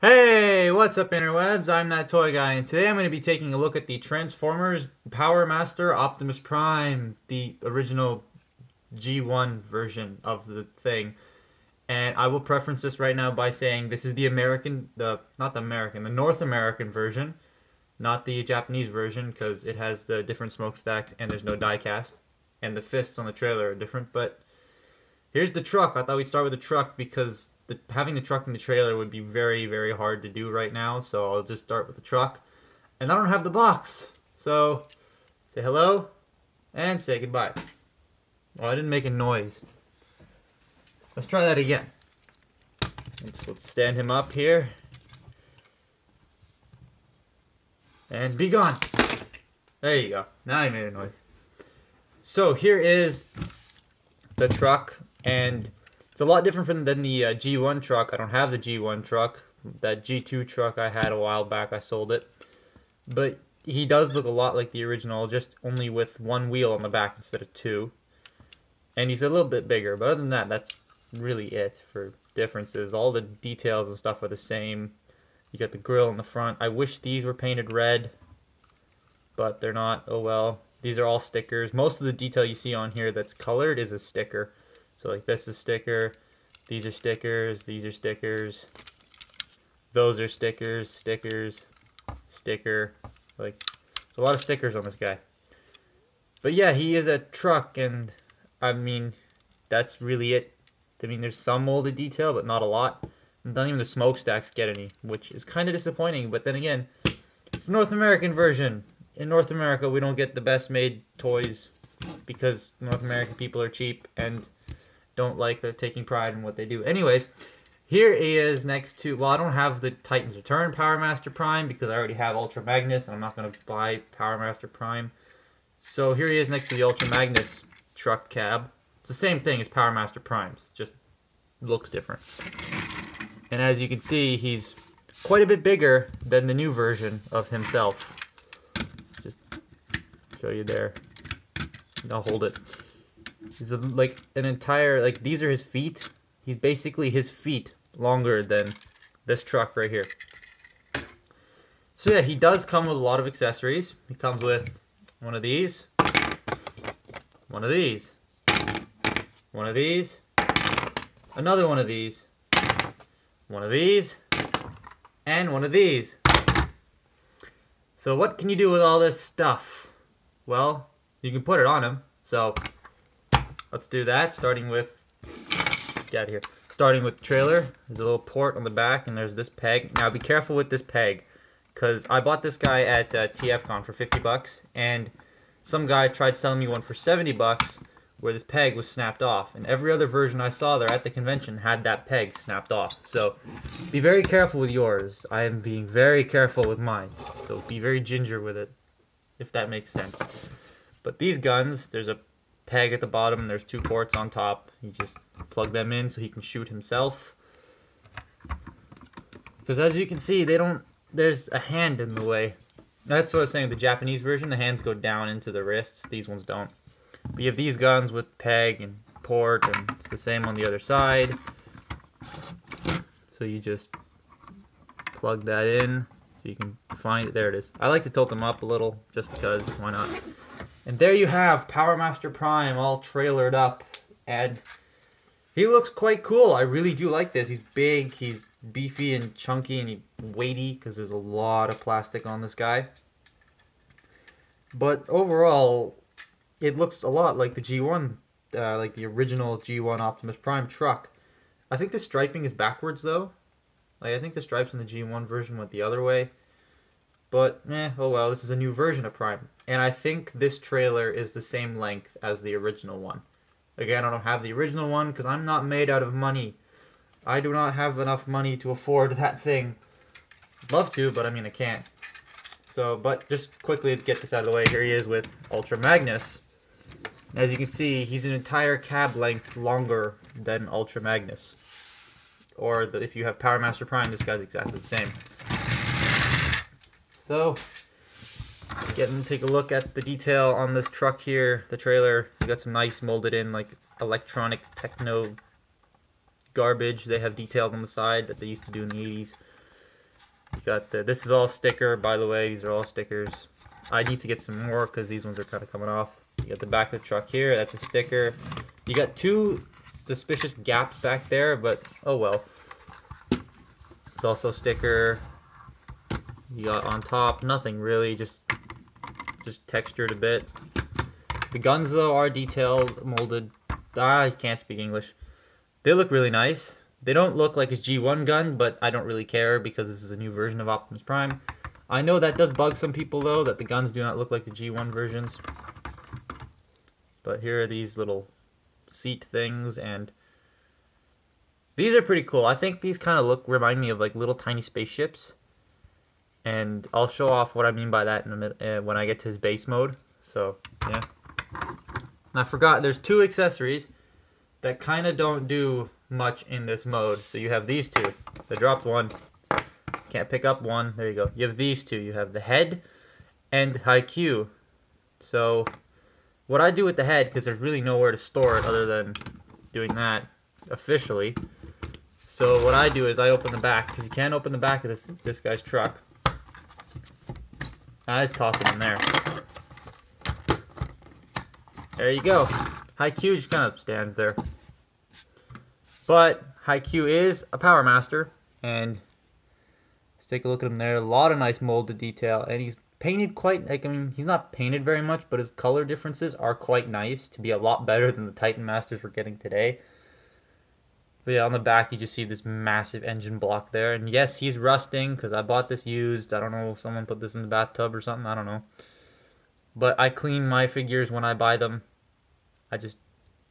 Hey, what's up interwebs? I'm that toy guy and today I'm going to be taking a look at the Transformers Power Master Optimus Prime, the original G1 version of the thing. And I will preference this right now by saying this is the American, the not the American, the North American version, not the Japanese version because it has the different smokestacks and there's no diecast. And the fists on the trailer are different, but here's the truck. I thought we'd start with the truck because the, having the truck in the trailer would be very, very hard to do right now. So I'll just start with the truck. And I don't have the box. So say hello and say goodbye. Well, I didn't make a noise. Let's try that again. Let's, let's stand him up here. And be gone. There you go. Now I made a noise. So here is the truck and it's a lot different from than the uh, G1 truck. I don't have the G1 truck. That G2 truck I had a while back, I sold it. But he does look a lot like the original, just only with one wheel on the back instead of two. And he's a little bit bigger, but other than that, that's really it for differences. All the details and stuff are the same. You got the grill in the front. I wish these were painted red, but they're not. Oh well. These are all stickers. Most of the detail you see on here that's colored is a sticker. So like this is sticker, these are stickers, these are stickers, those are stickers, stickers, sticker, like a lot of stickers on this guy. But yeah, he is a truck and I mean, that's really it. I mean, there's some molded detail, but not a lot. And not even the smokestacks get any, which is kind of disappointing. But then again, it's the North American version. In North America, we don't get the best made toys because North American people are cheap and don't like they're taking pride in what they do. Anyways, here is next to, well, I don't have the Titans Return Power Master Prime because I already have Ultra Magnus and I'm not going to buy Power Master Prime. So here he is next to the Ultra Magnus truck cab. It's the same thing as Power Master Primes, just looks different. And as you can see, he's quite a bit bigger than the new version of himself. Just show you there. I'll hold it. He's a, like an entire, like these are his feet. He's basically his feet longer than this truck right here. So yeah, he does come with a lot of accessories. He comes with one of these, one of these, one of these, another one of these, one of these, and one of these. So what can you do with all this stuff? Well, you can put it on him. So Let's do that, starting with, get out of here. Starting with trailer, there's a little port on the back, and there's this peg. Now be careful with this peg, because I bought this guy at uh, TFCon for 50 bucks, and some guy tried selling me one for 70 bucks, where this peg was snapped off. And every other version I saw there at the convention had that peg snapped off. So be very careful with yours. I am being very careful with mine. So be very ginger with it, if that makes sense. But these guns, there's a peg at the bottom and there's two ports on top. You just plug them in so he can shoot himself. Because as you can see, they don't, there's a hand in the way. That's what I was saying, the Japanese version, the hands go down into the wrists. These ones don't. But you have these guns with peg and port, and it's the same on the other side. So you just plug that in so you can find it. There it is. I like to tilt them up a little just because, why not? And there you have Power Master Prime all trailered up. And he looks quite cool. I really do like this. He's big, he's beefy and chunky and weighty because there's a lot of plastic on this guy. But overall, it looks a lot like the G1, uh, like the original G1 Optimus Prime truck. I think the striping is backwards though. Like I think the stripes in the G1 version went the other way. But, eh, oh well, this is a new version of Prime. And I think this trailer is the same length as the original one. Again, I don't have the original one because I'm not made out of money. I do not have enough money to afford that thing. Love to, but I mean I can't. So, but just quickly get this out of the way, here he is with Ultra Magnus. As you can see, he's an entire cab length longer than Ultra Magnus. Or the, if you have Power Master Prime, this guy's exactly the same. So, get and take a look at the detail on this truck here, the trailer. You got some nice molded in like electronic techno garbage they have detailed on the side that they used to do in the 80s. You got the, this is all sticker, by the way. These are all stickers. I need to get some more because these ones are kind of coming off. You got the back of the truck here. That's a sticker. You got two suspicious gaps back there, but oh well. It's also sticker. You got on top, nothing really, just just textured a bit. The guns though are detailed, molded. Ah, I can't speak English. They look really nice. They don't look like his G1 gun, but I don't really care because this is a new version of Optimus Prime. I know that does bug some people though, that the guns do not look like the G1 versions. But here are these little seat things and these are pretty cool. I think these kind of look remind me of like little tiny spaceships. And I'll show off what I mean by that in a minute uh, when I get to his base mode. So, yeah. And I forgot there's two accessories that kind of don't do much in this mode. So you have these two. I dropped one. Can't pick up one. There you go. You have these two. You have the head and HiQ. So what I do with the head, because there's really nowhere to store it other than doing that officially. So what I do is I open the back, because you can't open the back of this, this guy's truck. I toss it in there. There you go. HiQ just kind of stands there. But HiQ is a Power Master, and let's take a look at him there. A lot of nice molded detail, and he's painted quite, like, I mean, he's not painted very much, but his color differences are quite nice to be a lot better than the Titan Masters we're getting today. But yeah, on the back, you just see this massive engine block there. And yes, he's rusting because I bought this used. I don't know if someone put this in the bathtub or something. I don't know. But I clean my figures when I buy them. I just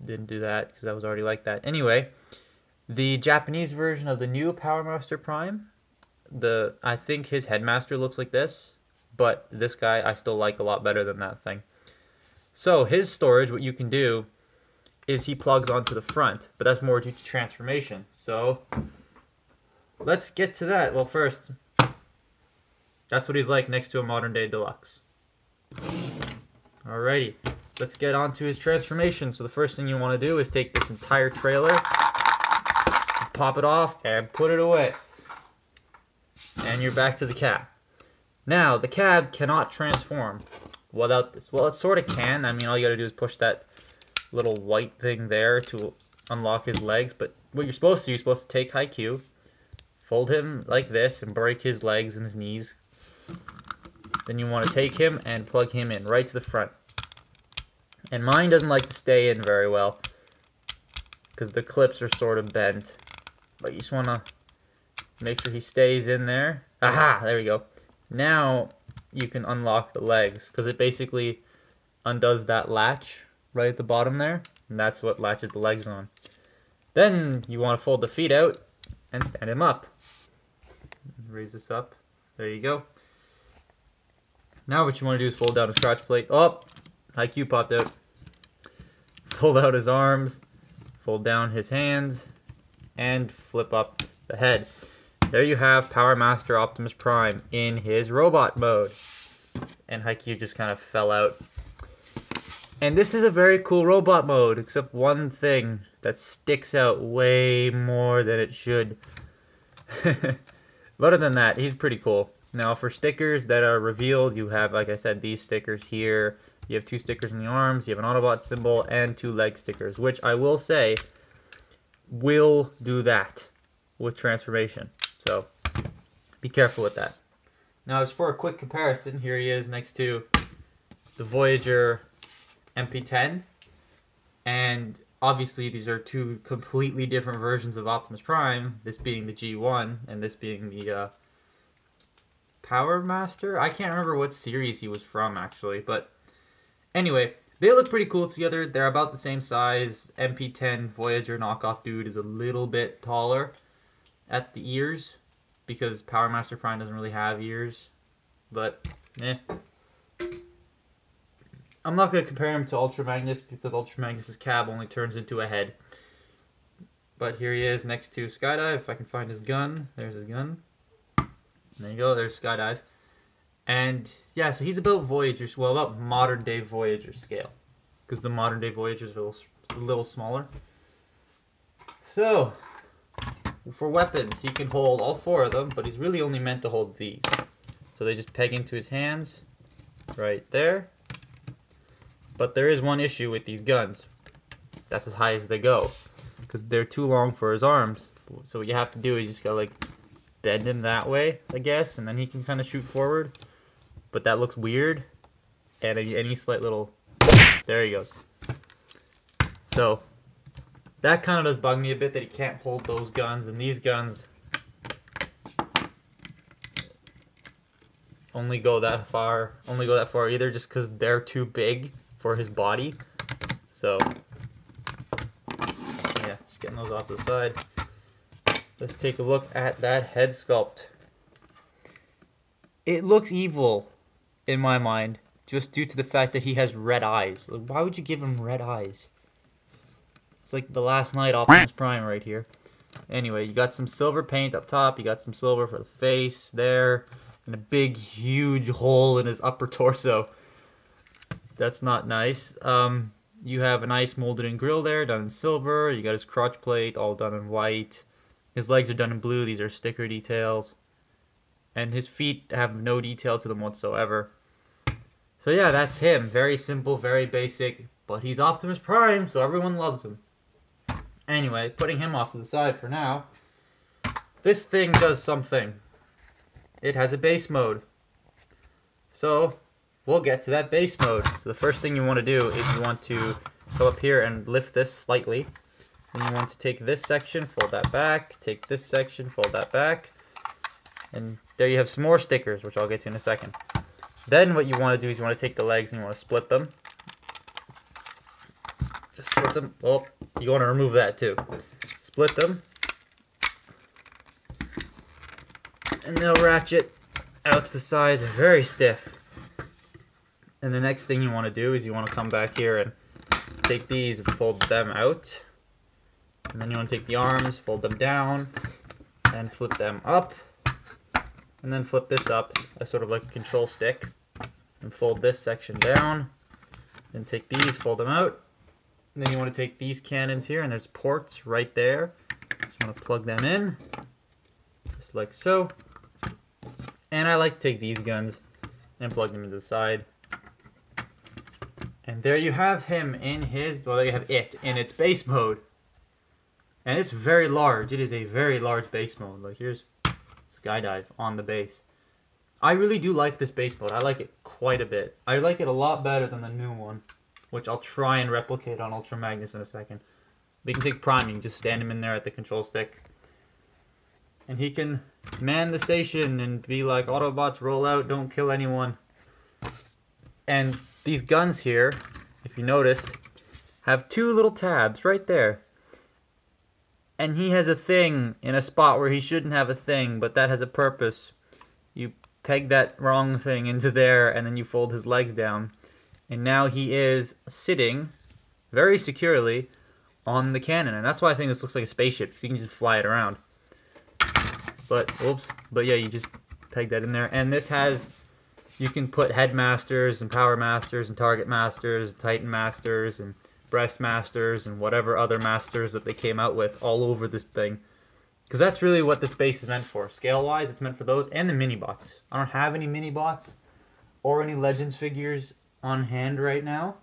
didn't do that because I was already like that. Anyway, the Japanese version of the new Power Master Prime, the I think his headmaster looks like this, but this guy I still like a lot better than that thing. So his storage, what you can do is he plugs onto the front, but that's more due to transformation. So let's get to that. Well, first, that's what he's like next to a modern day deluxe. Alrighty, let's get on to his transformation. So the first thing you want to do is take this entire trailer pop it off, and put it away. And you're back to the cab. Now, the cab cannot transform without this. Well, it sort of can. I mean, all you gotta do is push that little white thing there to unlock his legs. But what you're supposed to do, you're supposed to take HiQ, fold him like this, and break his legs and his knees. Then you want to take him and plug him in right to the front. And mine doesn't like to stay in very well because the clips are sort of bent. But you just want to make sure he stays in there. Aha! There we go. Now you can unlock the legs because it basically undoes that latch right at the bottom there. And that's what latches the legs on. Then you want to fold the feet out and stand him up. Raise this up. There you go. Now what you want to do is fold down his crotch plate. Oh, HiQ popped out. Fold out his arms. Fold down his hands and flip up the head. There you have Power Master Optimus Prime in his robot mode. And HiQ just kind of fell out. And this is a very cool robot mode, except one thing that sticks out way more than it should. but other than that, he's pretty cool. Now for stickers that are revealed, you have, like I said, these stickers here. You have two stickers in the arms, you have an Autobot symbol, and two leg stickers, which I will say will do that with transformation. So be careful with that. Now, as for a quick comparison, here he is next to the Voyager MP10. And obviously, these are two completely different versions of Optimus Prime, this being the G1 and this being the uh, Power Master. I can't remember what series he was from, actually. But anyway, they look pretty cool together. They're about the same size. MP10 Voyager knockoff dude is a little bit taller at the ears because Power Master Prime doesn't really have ears. But, eh. I'm not going to compare him to Ultra Magnus because Ultra Magnus's cab only turns into a head. But here he is next to Skydive. If I can find his gun. There's his gun. There you go. There's Skydive. And yeah, so he's about Voyagers, well, about modern day Voyager scale. Because the modern day Voyagers are a little, a little smaller. So, for weapons, he can hold all four of them, but he's really only meant to hold these. So they just peg into his hands, right there. But there is one issue with these guns. That's as high as they go, because they're too long for his arms. So what you have to do is just go like bend him that way, I guess, and then he can kind of shoot forward. But that looks weird. And any slight little, there he goes. So that kind of does bug me a bit that he can't hold those guns, and these guns only go that far, only go that far either just because they're too big for his body. So, yeah, just getting those off the side. Let's take a look at that head sculpt. It looks evil in my mind just due to the fact that he has red eyes. Like, why would you give him red eyes? It's like the Last Knight Optimus Prime right here. Anyway, you got some silver paint up top. You got some silver for the face there. And a big, huge hole in his upper torso. That's not nice. Um, you have a nice molded in grill there, done in silver. You got his crotch plate, all done in white. His legs are done in blue. These are sticker details. And his feet have no detail to them whatsoever. So yeah, that's him. Very simple, very basic. But he's Optimus Prime, so everyone loves him. Anyway, putting him off to the side for now. This thing does something. It has a base mode. So, we'll get to that base mode. So the first thing you want to do is you want to go up here and lift this slightly. And you want to take this section, fold that back, take this section, fold that back. And there you have some more stickers, which I'll get to in a second. Then what you want to do is you want to take the legs and you want to split them. Just split them. Oh, you want to remove that too. Split them. And they'll ratchet out to the sides very stiff. And the next thing you want to do is you want to come back here and take these and fold them out. And then you want to take the arms, fold them down, and flip them up. And then flip this up as sort of like a control stick. And fold this section down. Then take these, fold them out. And then you want to take these cannons here, and there's ports right there. Just want to plug them in, just like so. And I like to take these guns and plug them into the side. And there you have him in his, well, there you have it in its base mode. And it's very large. It is a very large base mode. Like, here's Skydive on the base. I really do like this base mode. I like it quite a bit. I like it a lot better than the new one which I'll try and replicate on Ultra Magnus in a second. We can take priming, just stand him in there at the control stick. And he can man the station and be like, Autobots, roll out, don't kill anyone. And these guns here, if you notice, have two little tabs right there. And he has a thing in a spot where he shouldn't have a thing, but that has a purpose. You peg that wrong thing into there, and then you fold his legs down. And now he is sitting very securely on the cannon. And that's why I think this looks like a spaceship, because you can just fly it around. But, oops. But yeah, you just peg that in there. And this has, you can put headmasters and power masters and target masters, titan masters and breast masters and whatever other masters that they came out with all over this thing. Because that's really what this base is meant for. Scale-wise, it's meant for those and the mini-bots. I don't have any mini-bots or any Legends figures on hand right now,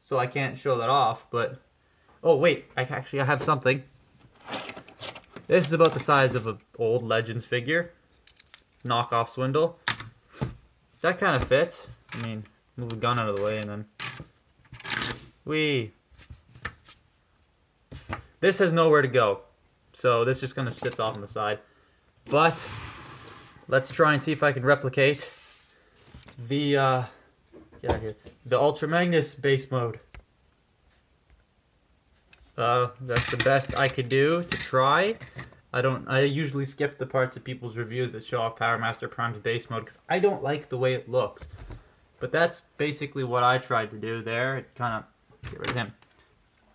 so I can't show that off, but... Oh, wait, I actually I have something. This is about the size of an old Legends figure. Knockoff Swindle. That kind of fits. I mean, move the gun out of the way and then... We. This has nowhere to go. So this just kind of sits off on the side. But, let's try and see if I can replicate the, uh, yeah, here. The Ultra Magnus base mode. Uh, that's the best I could do to try. I don't. I usually skip the parts of people's reviews that show off Power Master Prime's base mode because I don't like the way it looks. But that's basically what I tried to do there. It kind of get rid of him.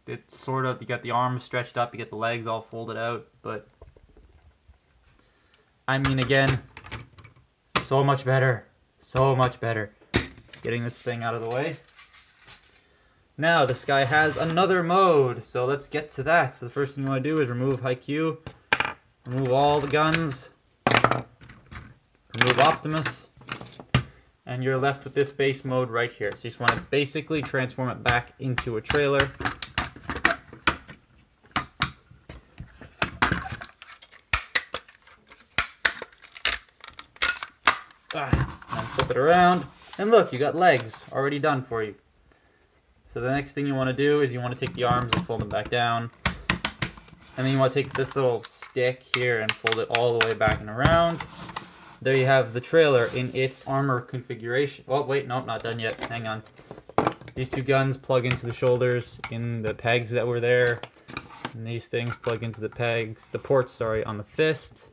It's sort of you got the arms stretched up, you get the legs all folded out, but I mean again, so much better, so much better getting this thing out of the way. Now, this guy has another mode, so let's get to that. So the first thing you want to do is remove HiQ, remove all the guns, remove Optimus, and you're left with this base mode right here. So you just want to basically transform it back into a trailer. Ah, and flip it around. And look, you got legs already done for you. So the next thing you want to do is you want to take the arms and fold them back down. And then you want to take this little stick here and fold it all the way back and around. There you have the trailer in its armor configuration. Oh, wait, no, not done yet. Hang on. These two guns plug into the shoulders in the pegs that were there. And these things plug into the pegs, the ports, sorry, on the fist.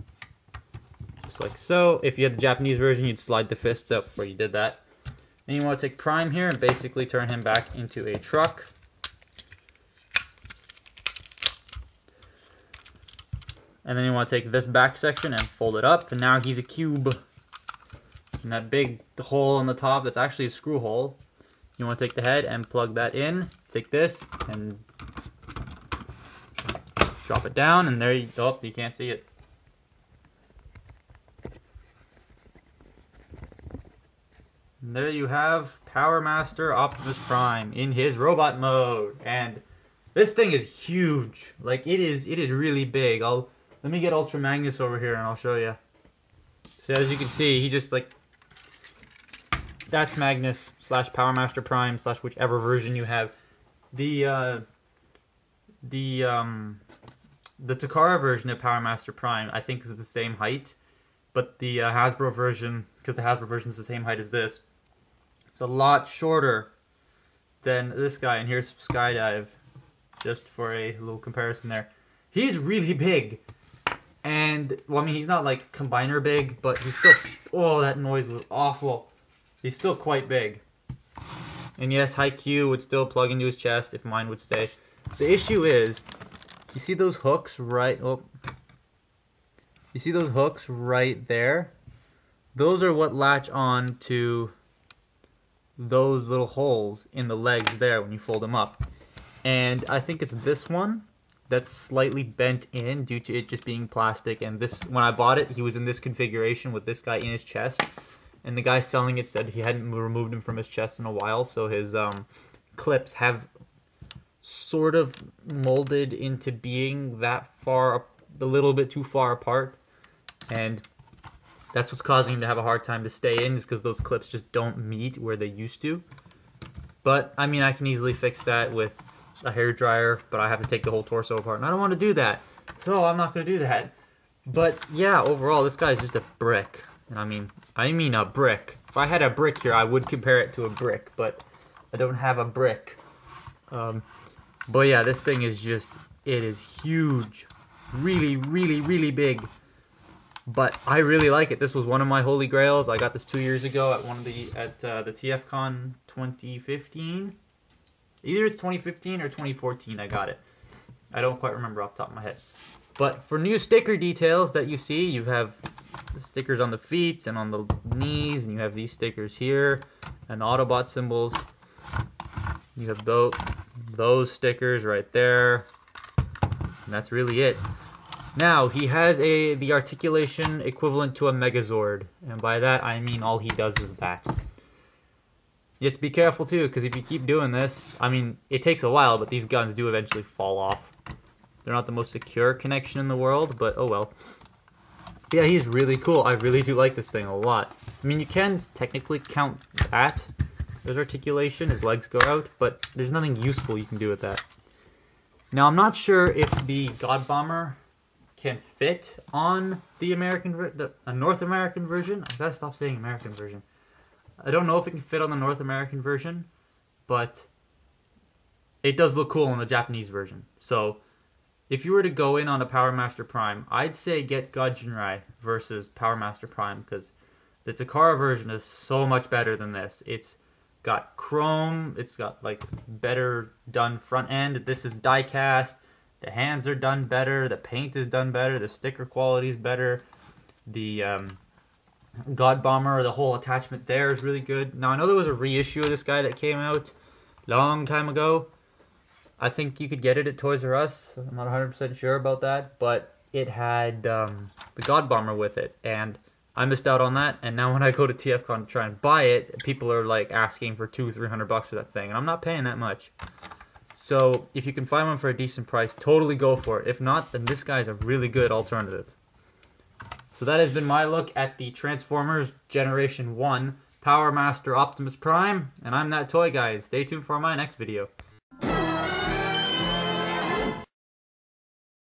Just like so. If you had the Japanese version, you'd slide the fists up where you did that. And you want to take Prime here and basically turn him back into a truck. And then you want to take this back section and fold it up. And now he's a cube. And that big hole on the top, that's actually a screw hole. You want to take the head and plug that in. Take this and drop it down. And there you go. Oh, you can't see it. And there you have Power Master Optimus Prime in his robot mode. And this thing is huge. Like it is it is really big. I'll let me get Ultra Magnus over here and I'll show you. So as you can see, he just like that's Magnus slash Power Master Prime slash whichever version you have. The uh the um the Takara version of Power Master Prime I think is the same height, but the uh, Hasbro version because the Hasbro version is the same height as this it's a lot shorter than this guy. And here's Skydive, just for a little comparison there. He's really big. And, well, I mean, he's not like combiner big, but he's still, oh, that noise was awful. He's still quite big. And yes, Q would still plug into his chest if mine would stay. The issue is, you see those hooks right, oh, you see those hooks right there? Those are what latch on to those little holes in the legs there when you fold them up. And I think it's this one that's slightly bent in due to it just being plastic. And this, when I bought it, he was in this configuration with this guy in his chest. And the guy selling it said he hadn't removed him from his chest in a while, so his um, clips have sort of molded into being that far, a little bit too far apart. And that's what's causing him to have a hard time to stay in is because those clips just don't meet where they used to. But, I mean, I can easily fix that with a hair dryer, but I have to take the whole torso apart, and I don't want to do that. So I'm not going to do that. But, yeah, overall, this guy is just a brick. I mean, I mean a brick. If I had a brick here, I would compare it to a brick, but I don't have a brick. Um, but yeah, this thing is just, it is huge. Really, really, really big. But I really like it. This was one of my holy grails. I got this two years ago at one of the at uh, the TFCon 2015. Either it's 2015 or 2014. I got it. I don't quite remember off the top of my head. But for new sticker details that you see, you have stickers on the feet and on the knees, and you have these stickers here, and Autobot symbols. You have those those stickers right there. And that's really it. Now, he has a the articulation equivalent to a Megazord, and by that I mean all he does is that. You have to be careful too, because if you keep doing this, I mean, it takes a while, but these guns do eventually fall off. They're not the most secure connection in the world, but oh well. Yeah, he's really cool. I really do like this thing a lot. I mean, you can technically count that as articulation, his legs go out, but there's nothing useful you can do with that. Now, I'm not sure if the God Bomber can fit on the American, the a North American version. I gotta stop saying American version. I don't know if it can fit on the North American version, but it does look cool on the Japanese version. So, if you were to go in on a Power Master Prime, I'd say get Gajinrai versus Power Master Prime because the Takara version is so much better than this. It's got chrome, it's got like better done front end. This is die cast. The hands are done better. The paint is done better. The sticker quality is better. The um, God Bomber, the whole attachment there is really good. Now, I know there was a reissue of this guy that came out long time ago. I think you could get it at Toys R Us. I'm not 100% sure about that, but it had um, the God Bomber with it, and I missed out on that. And now when I go to TFCon to try and buy it, people are like asking for two, three hundred bucks for that thing, and I'm not paying that much. So if you can find one for a decent price, totally go for it. If not, then this guy's a really good alternative. So that has been my look at the Transformers Generation 1 Power Master Optimus Prime, and I'm that toy guy. Stay tuned for my next video.